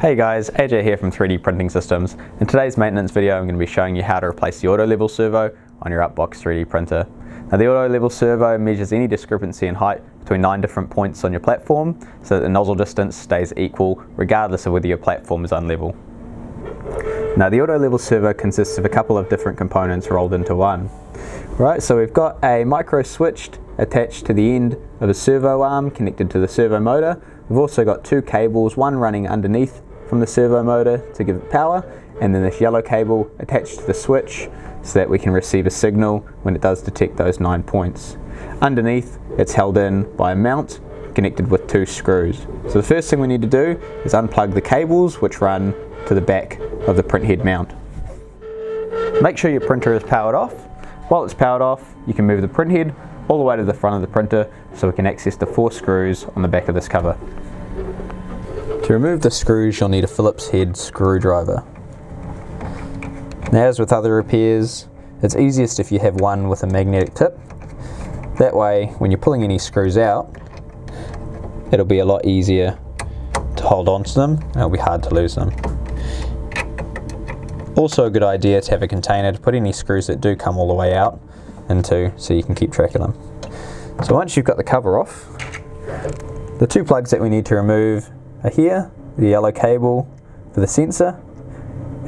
Hey guys, AJ here from 3D Printing Systems. In today's maintenance video I'm going to be showing you how to replace the auto level servo on your UP Box 3D printer. Now the auto level servo measures any discrepancy in height between 9 different points on your platform so that the nozzle distance stays equal regardless of whether your platform is unlevel. Now the auto level servo consists of a couple of different components rolled into one. Right, so we've got a micro switch attached to the end of a servo arm connected to the servo motor. We've also got two cables, one running underneath from the servo motor to give it power and then this yellow cable attached to the switch so that we can receive a signal when it does detect those nine points. Underneath it's held in by a mount connected with two screws. So the first thing we need to do is unplug the cables which run to the back of the print head mount. Make sure your printer is powered off. While it's powered off you can move the print head all the way to the front of the printer so we can access the four screws on the back of this cover. To remove the screws you'll need a Phillips head screwdriver. Now as with other repairs, it's easiest if you have one with a magnetic tip. That way when you're pulling any screws out, it'll be a lot easier to hold on to them and it'll be hard to lose them. Also a good idea to have a container to put any screws that do come all the way out into so you can keep track of them. So once you've got the cover off, the two plugs that we need to remove are here, the yellow cable for the sensor,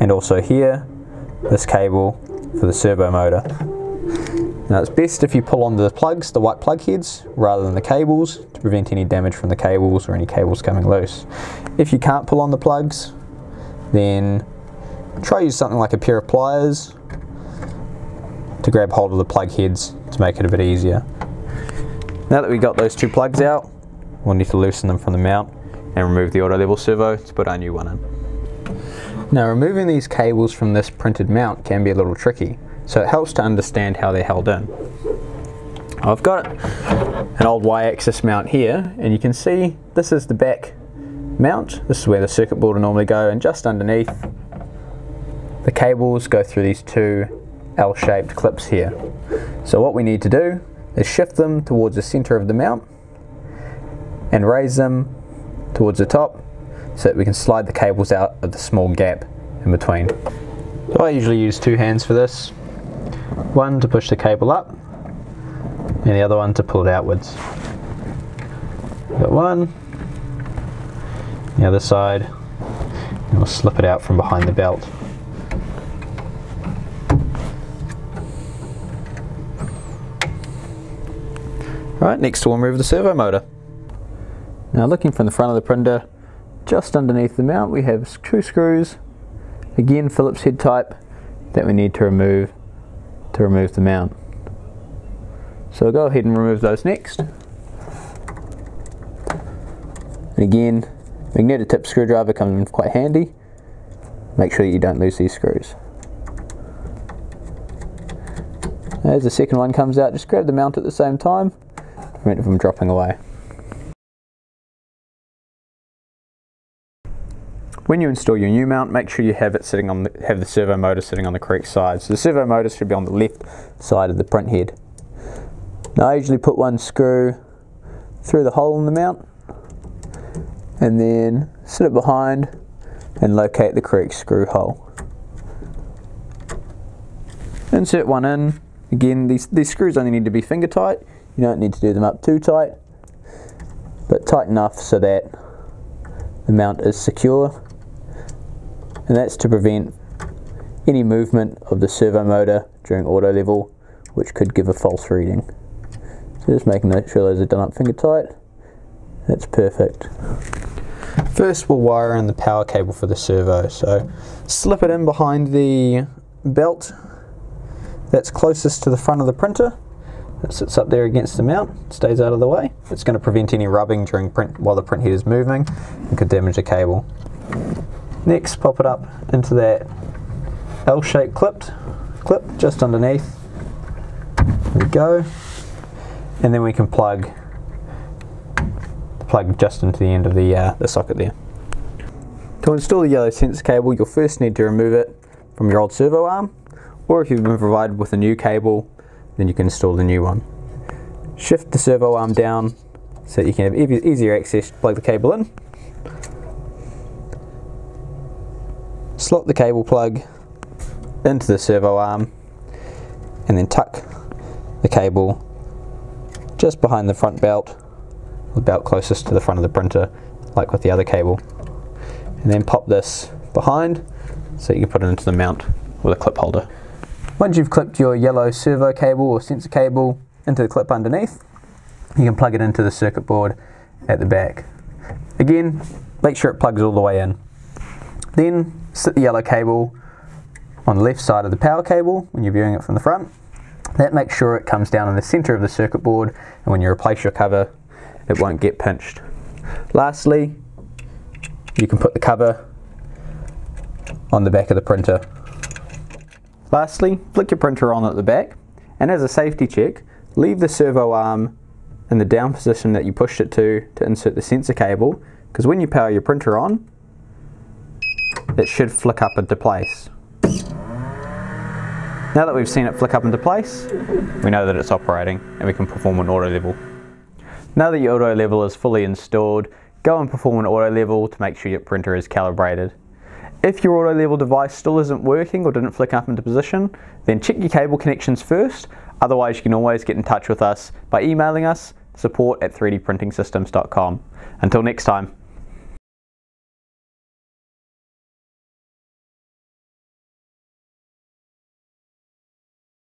and also here, this cable for the servo motor. Now it's best if you pull on the plugs, the white plug heads, rather than the cables to prevent any damage from the cables or any cables coming loose. If you can't pull on the plugs, then try use something like a pair of pliers to grab hold of the plug heads to make it a bit easier. Now that we've got those two plugs out, we'll need to loosen them from the mount and remove the auto level servo to put our new one in. Now removing these cables from this printed mount can be a little tricky, so it helps to understand how they're held in. I've got an old Y-axis mount here, and you can see this is the back mount. This is where the circuit board will normally go, and just underneath the cables go through these two L-shaped clips here. So what we need to do is shift them towards the center of the mount and raise them towards the top so that we can slide the cables out of the small gap in between. So I usually use two hands for this. One to push the cable up and the other one to pull it outwards. Got one, the other side, and we'll slip it out from behind the belt. Right, next we'll remove the servo motor. Now looking from the front of the printer, just underneath the mount we have two screws, again Phillips head type, that we need to remove to remove the mount. So I'll go ahead and remove those next. And again, magnetic tip screwdriver comes in quite handy. Make sure you don't lose these screws. As the second one comes out, just grab the mount at the same time, prevent it from dropping away. When you install your new mount, make sure you have it sitting on the, have the servo motor sitting on the correct side. So the servo motor should be on the left side of the print head. Now I usually put one screw through the hole in the mount and then sit it behind and locate the correct screw hole. Insert one in. Again, these, these screws only need to be finger tight. You don't need to do them up too tight, but tight enough so that the mount is secure and that's to prevent any movement of the servo motor during auto level which could give a false reading. So just making sure those are done up finger tight. That's perfect. First we'll wire in the power cable for the servo. So slip it in behind the belt that's closest to the front of the printer. It sits up there against the mount, stays out of the way. It's going to prevent any rubbing during print while the print head is moving and could damage the cable. Next, pop it up into that L-shaped clipped clip just underneath. There we go. And then we can plug plug just into the end of the, uh, the socket there. To install the yellow sensor cable, you'll first need to remove it from your old servo arm, or if you've been provided with a new cable, then you can install the new one. Shift the servo arm down so that you can have easier access to plug the cable in slot the cable plug into the servo arm and then tuck the cable just behind the front belt, the belt closest to the front of the printer, like with the other cable. And then pop this behind so you can put it into the mount with a clip holder. Once you've clipped your yellow servo cable or sensor cable into the clip underneath, you can plug it into the circuit board at the back. Again, make sure it plugs all the way in. Then sit the yellow cable on the left side of the power cable when you're viewing it from the front. That makes sure it comes down in the center of the circuit board and when you replace your cover it won't get pinched. Lastly, you can put the cover on the back of the printer. Lastly, flick your printer on at the back and as a safety check, leave the servo arm in the down position that you pushed it to to insert the sensor cable because when you power your printer on, it should flick up into place. Now that we've seen it flick up into place, we know that it's operating and we can perform an auto level. Now that your auto level is fully installed, go and perform an auto level to make sure your printer is calibrated. If your auto level device still isn't working or didn't flick up into position, then check your cable connections first, otherwise you can always get in touch with us by emailing us support at 3dprintingsystems.com. Until next time.